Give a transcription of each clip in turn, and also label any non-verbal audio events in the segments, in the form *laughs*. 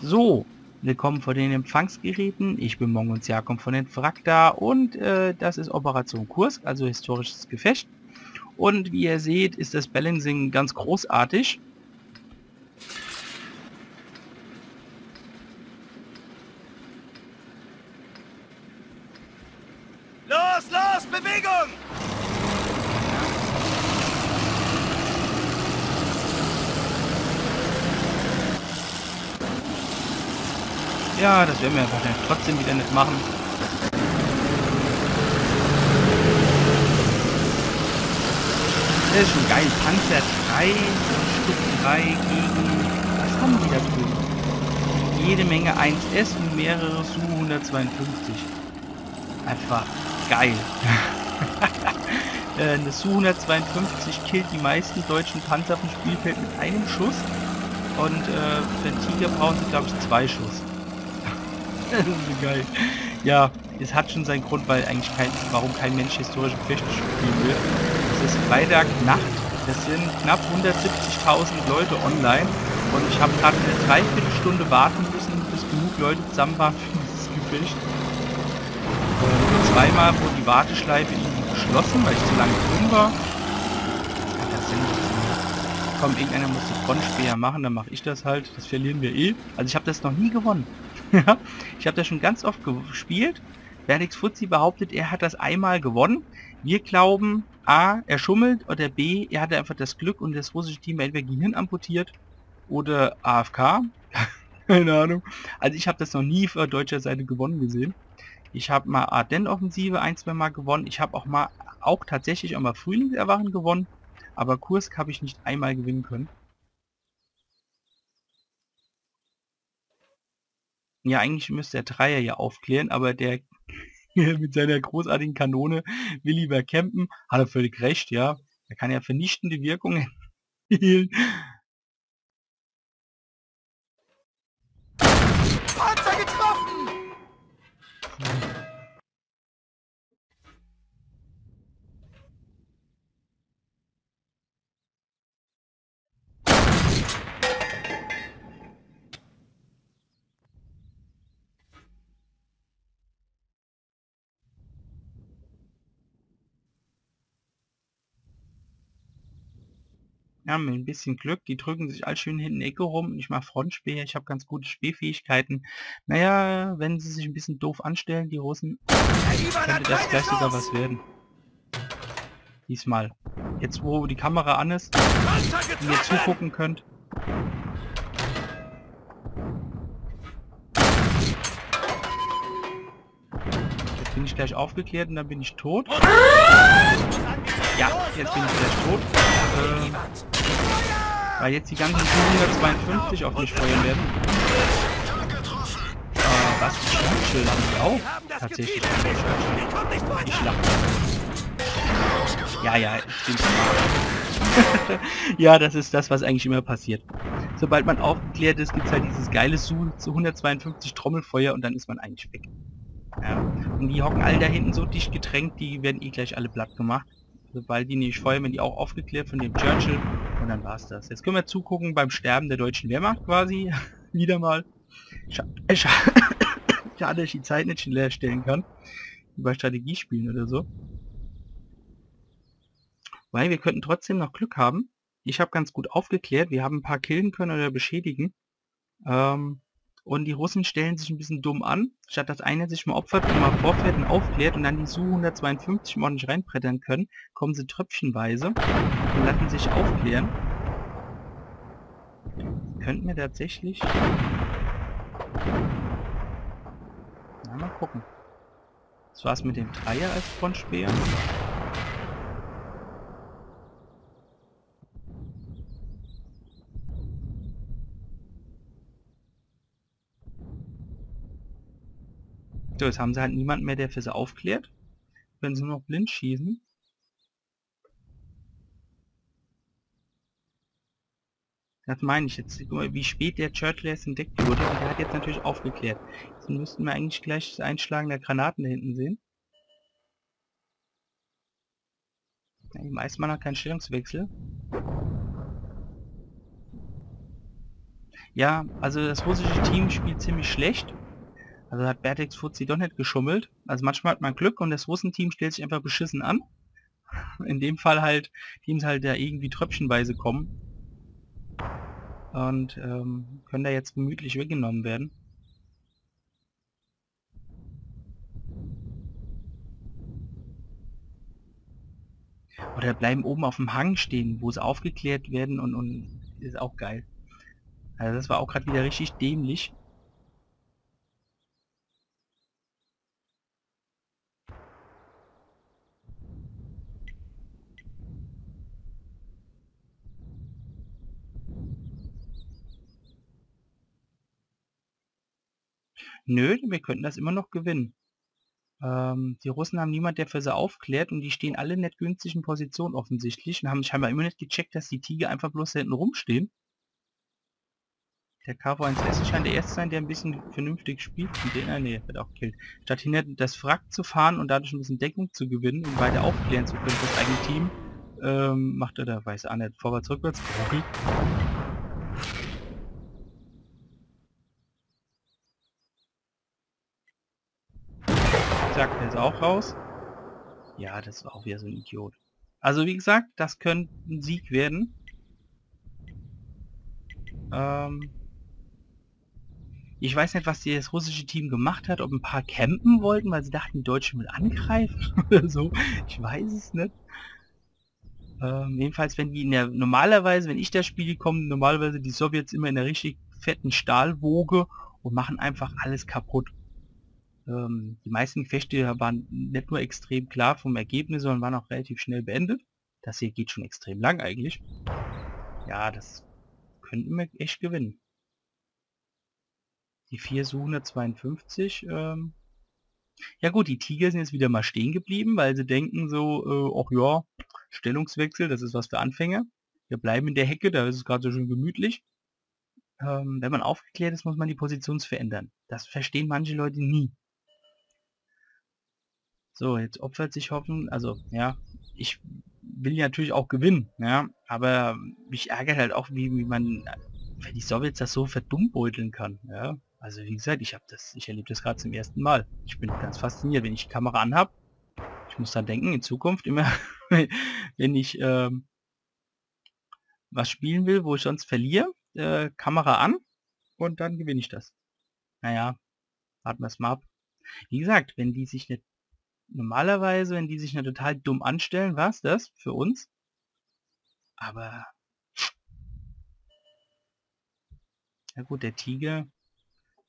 So, willkommen vor den Empfangsgeräten. Ich bin Mongon Jakob von den Frakta und äh, das ist Operation Kursk, also historisches Gefecht. Und wie ihr seht, ist das Balancing ganz großartig. Los, los, Bewegung! Ja, das werden wir wahrscheinlich trotzdem wieder nicht machen. Das ist schon geil. Panzer 3, Stück 3 gegen... Was haben die da drüben? Jede Menge 1S und mehrere Su-152. Einfach geil. *laughs* Eine Su-152 killt die meisten deutschen Panzer auf dem Spielfeld mit einem Schuss. Und äh, für den Tiger brauchen sie, glaube ich, zwei Schuss. *laughs* das ist geil. Ja, es hat schon seinen Grund, weil eigentlich kein, warum kein Mensch historische Gefechte spielen will. Es ist Freitagnacht, es sind knapp 170.000 Leute online und ich habe gerade eine Dreiviertelstunde warten müssen, bis genug Leute zusammen waren für dieses Gefecht. Und zweimal wurde die Warteschleife irgendwie geschlossen, weil ich zu lange drin war. Komm, irgendeiner muss die Frontspeer machen, dann mache ich das halt. Das verlieren wir eh. Also ich habe das noch nie gewonnen. *laughs* ich habe das schon ganz oft gespielt. Verdix Fuzzi behauptet, er hat das einmal gewonnen. Wir glauben, A, er schummelt oder B, er hatte einfach das Glück und das russische Team entweder Gehirn amputiert oder AFK. *laughs* Keine Ahnung. Also ich habe das noch nie für deutscher Seite gewonnen gesehen. Ich habe mal Ardennen-Offensive ein, zwei Mal gewonnen. Ich habe auch mal, auch tatsächlich auch mal Frühlingserwachen gewonnen. Aber Kursk habe ich nicht einmal gewinnen können. Ja, eigentlich müsste der Dreier ja aufklären, aber der *laughs* mit seiner großartigen Kanone will lieber campen. Hat er völlig recht, ja. Er kann ja vernichtende Wirkungen *laughs* spielen. Panzer getroffen! Ja, mit ein bisschen Glück, die drücken sich all schön hinten Ecke rum. Ich mache Frontspeer, ich habe ganz gute Spielfähigkeiten. Naja, wenn sie sich ein bisschen doof anstellen, die Russen, könnte das gleich sogar was werden. Diesmal. Jetzt, wo die Kamera an ist und ihr zugucken könnt. Gleich aufgeklärt und dann bin ich tot. Ja, jetzt bin ich gleich tot. Äh, weil jetzt die ganzen 152 auf mich feuern werden. Äh, was? Churchill haben die auch? Tatsächlich. Ich lache. Ja, ja, ich bin smart. *laughs* ja, das ist das, was eigentlich immer passiert. Sobald man aufgeklärt ist, gibt es halt dieses geile Su zu 152 Trommelfeuer und dann ist man eigentlich weg. Ja. Und die hocken alle da hinten so dicht gedrängt, die werden eh gleich alle platt gemacht. Sobald die nicht feuern, werden die auch aufgeklärt von dem Churchill und dann war's das. Jetzt können wir zugucken beim Sterben der deutschen Wehrmacht quasi. *laughs* Wieder mal. Scha Scha *coughs* Schade, dass ich die Zeit nicht schneller stellen kann. Wie bei Strategiespielen oder so. Weil wir könnten trotzdem noch Glück haben. Ich habe ganz gut aufgeklärt. Wir haben ein paar killen können oder beschädigen. Ähm, und die Russen stellen sich ein bisschen dumm an. Statt dass einer sich mal opfert und mal vorfährt und aufklärt und dann die Su-152 ordentlich reinbrettern können, kommen sie tröpfchenweise und lassen sich aufklären. Könnten wir tatsächlich... Na, mal gucken. Das war's mit dem Dreier als Frontspeer. So, jetzt haben sie halt niemanden mehr, der für sie aufklärt. Können sie nur noch blind schießen. Das meine ich jetzt. Wie spät der Churchill erst entdeckt wurde. Und der hat jetzt natürlich aufgeklärt. Jetzt müssten wir eigentlich gleich das Einschlagen der Granaten da hinten sehen. Ja, die meisten Mann keinen Stellungswechsel. Ja, also das russische Team spielt ziemlich schlecht. Also hat Bertex Fuzzi doch nicht geschummelt. Also manchmal hat man Glück und das Russenteam stellt sich einfach beschissen an. *laughs* In dem Fall halt Teams halt da irgendwie tröpfchenweise kommen. Und ähm, können da jetzt gemütlich weggenommen werden. Oder bleiben oben auf dem Hang stehen, wo sie aufgeklärt werden und, und ist auch geil. Also das war auch gerade wieder richtig dämlich. Nö, wir könnten das immer noch gewinnen. Ähm, die Russen haben niemand, der für sie aufklärt und die stehen alle in der günstigen Position offensichtlich und haben scheinbar immer nicht gecheckt, dass die Tiger einfach bloß hinten rumstehen. Der KV1S scheint der erste sein, der ein bisschen vernünftig spielt. Und den, äh, nee, wird auch gekillt. Statt hinter das Wrack zu fahren und dadurch ein bisschen Deckung zu gewinnen und weiter aufklären zu können, das eigene Team, ähm, macht er da, weiß auch nicht, vorwärts, rückwärts, ruckelt. Der ist auch raus. Ja, das ist auch wieder so ein Idiot. Also wie gesagt, das könnte ein Sieg werden. Ähm ich weiß nicht, was das russische Team gemacht hat, ob ein paar campen wollten, weil sie dachten, die Deutschen will angreifen *laughs* oder so. Ich weiß es nicht. Ähm, jedenfalls, wenn die in der, normalerweise, wenn ich das Spiel komme, normalerweise die Sowjets immer in der richtig fetten Stahlwoge und machen einfach alles kaputt. Ähm, die meisten Gefechte waren nicht nur extrem klar vom Ergebnis, sondern waren auch relativ schnell beendet. Das hier geht schon extrem lang eigentlich. Ja, das könnten wir echt gewinnen. Die 4 Su 152, ähm ja gut, die Tiger sind jetzt wieder mal stehen geblieben, weil sie denken so, äh, ja, Stellungswechsel, das ist was für Anfänger. Wir bleiben in der Hecke, da ist es gerade so schön gemütlich. Ähm, wenn man aufgeklärt ist, muss man die Position verändern. Das verstehen manche Leute nie. So, jetzt opfert sich hoffen, also ja, ich will natürlich auch gewinnen, ja, aber mich ärgert halt auch, wie, wie man, wenn die Sowjets das so verdummbeuteln kann, ja. Also wie gesagt, ich habe das, ich erlebe das gerade zum ersten Mal. Ich bin ganz fasziniert, wenn ich die Kamera anhab. Ich muss dann denken, in Zukunft immer, *laughs* wenn ich ähm, was spielen will, wo ich sonst verliere, äh, Kamera an und dann gewinne ich das. Naja, warten wir es mal ab. Wie gesagt, wenn die sich nicht normalerweise, wenn die sich nicht total dumm anstellen, war es das für uns. Aber ja gut, der Tiger,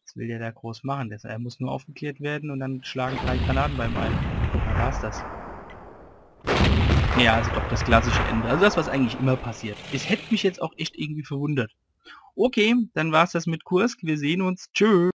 was will der da groß machen? Das, er muss nur aufgeklärt werden und dann schlagen drei Granaten beim ein. Dann war es das. Ja, also doch das klassische Ende. Also das, was eigentlich immer passiert. Es hätte mich jetzt auch echt irgendwie verwundert. Okay, dann war es das mit Kursk. Wir sehen uns. Tschüss.